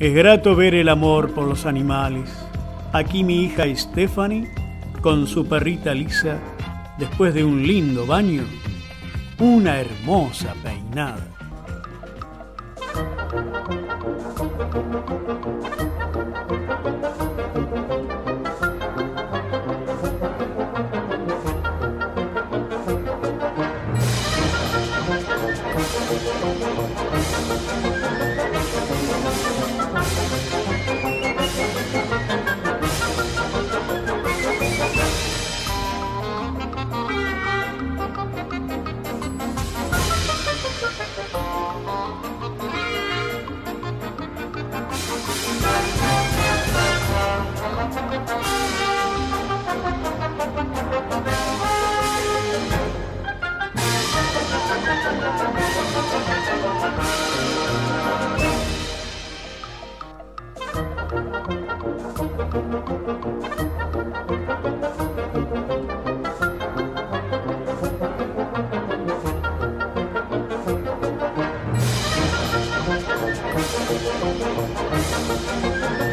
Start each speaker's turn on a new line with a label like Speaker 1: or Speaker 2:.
Speaker 1: Es grato ver el amor por los animales. Aquí mi hija Stephanie, con su perrita Lisa, después de un lindo baño, una hermosa peinada. Música